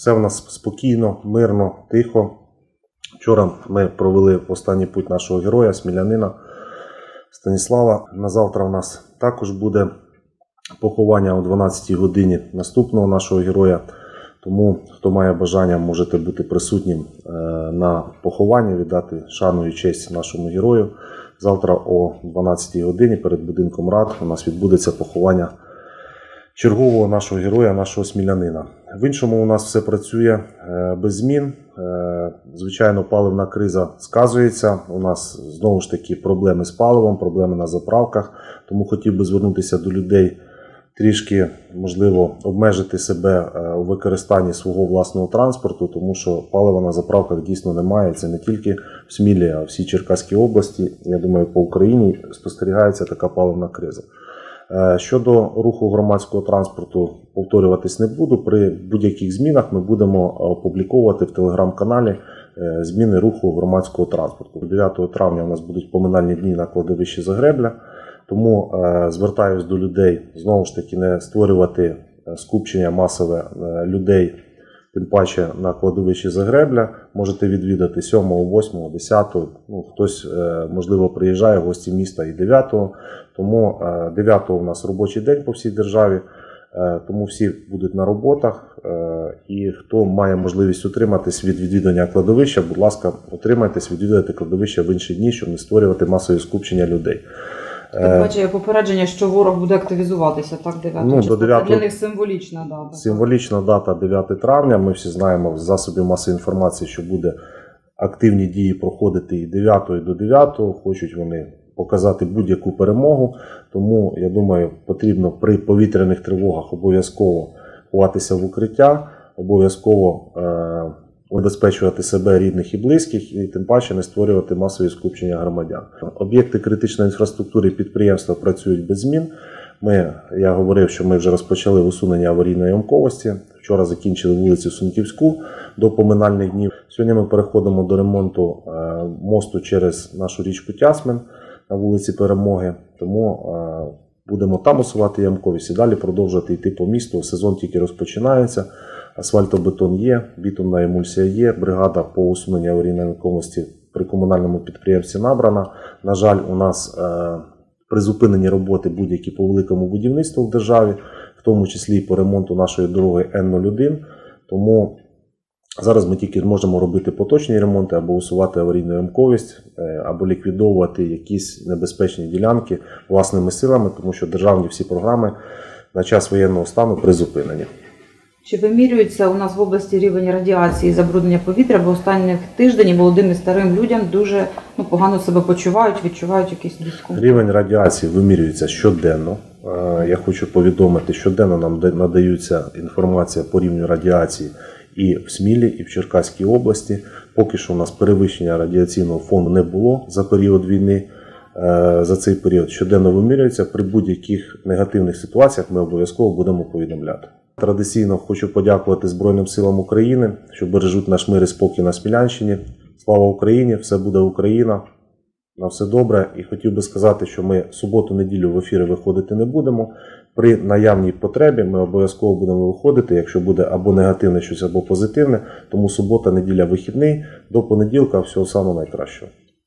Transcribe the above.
Все в нас спокійно, мирно, тихо. Вчора ми провели останній путь нашого героя, смілянина Станіслава. На завтра в нас також буде поховання о 12-й годині наступного нашого героя. Тому, хто має бажання, можете бути присутнім е, на похованні, віддати шану і честь нашому герою. Завтра о 12-й годині перед будинком рад у нас відбудеться поховання чергового нашого героя, нашого смілянина. В іншому у нас все працює е, без змін. Е, Звичайно, паливна криза сказується. У нас знову ж таки проблеми з паливом, проблеми на заправках. Тому хотів би звернутися до людей трішки, можливо, обмежити себе е, у використанні свого власного транспорту, тому що палива на заправках дійсно немає. Це не тільки в Смілі, а в всій Черкаській області. Я думаю, по Україні спостерігається така паливна криза. Е, Щодо руху громадського транспорту, повторюватись не буду. При будь-яких змінах ми будемо опубліковувати в телеграм-каналі е, зміни руху громадського транспорту. 9 травня у нас будуть поминальні дні на кладовищі Загребля. Тому звертаюся до людей знову ж таки не створювати е, скупчення масове е, людей, тим паче на кладовищі Загребля. Можете відвідати 7, 8, 10. Ну, хтось, е, можливо, приїжджає в гості міста і 9. Тому е, 9 у нас робочий день по всій державі. Е, Тому всі будуть на роботах. е, І хто має можливість утриматись від відвідання кладовища, будь ласка, утримайтесь, відвідуйте кладовище в інші дні, щоб не створювати масові скупчення людей. Е, Так бачу, є попередження, що ворог буде активізуватися, так, 9 Ну, до числа. Це 9 Для них символічна дата. Символічна дата 9 травня. Ми всі знаємо з засобів масової інформації, що буде активні дії проходити і 9 до 9. Хочуть вони показати будь-яку перемогу. Тому я думаю, потрібно при повітряних тривогах обов'язково ховатися в укриття, обов'язково е- убезпечувати себе, рідних і близьких, і тим паче не створювати масові скупчення громадян. Об'єкти критичної інфраструктури підприємства працюють без змін. Ми, я говорив, що ми вже розпочали усунення аварійної ямковості. Вчора закінчили вулицю Сунківську до поминальних днів. Сьогодні ми переходимо до ремонту е, мосту через нашу річку Тясмин на вулиці Перемоги. Тому е, будемо там усувати ямковість і далі продовжувати йти по місту. Сезон тільки розпочинається. Асфальтобетон є, бітумна емульсія є. Бригада по усуненню аварійної ямковості при комунальному підприємстві набрана. На жаль, у нас е, призупинені роботи будь-які по великому будівництву в державі, в тому числі і по ремонту нашої дороги Н-01. Тому зараз ми тільки можемо робити поточні ремонти або усувати аварійну ямковість, е, або ліквідовувати якісь небезпечні ділянки власними силами, тому що державні всі програми на час воєнного стану призупинені. Чи вимірюється у нас в області рівень радіації і забруднення повітря, бо останніх тиждень молодим і старим людям дуже ну, погано себе почувають, відчувають якийсь дискомфорт. Рівень радіації вимірюється щоденно. Е, Я хочу повідомити, щоденно нам надаються інформація по рівню радіації і в Смілі, і в Черкаській області. Поки що у нас перевищення радіаційного фону не було за період війни. Е, За цей період щоденно вимірюється. При будь-яких негативних ситуаціях ми обов'язково будемо повідомляти. Традиційно хочу подякувати Збройним силам України, що бережуть наш мир і спокій на Смілянщині. Слава Україні! Все буде Україна! На все добре. І хотів би сказати, що ми суботу-неділю в ефіри виходити не будемо. При наявній потребі ми обов'язково будемо виходити, якщо буде або негативне щось, або позитивне. Тому субота, неділя, вихідний. До понеділка всього самого найкращого.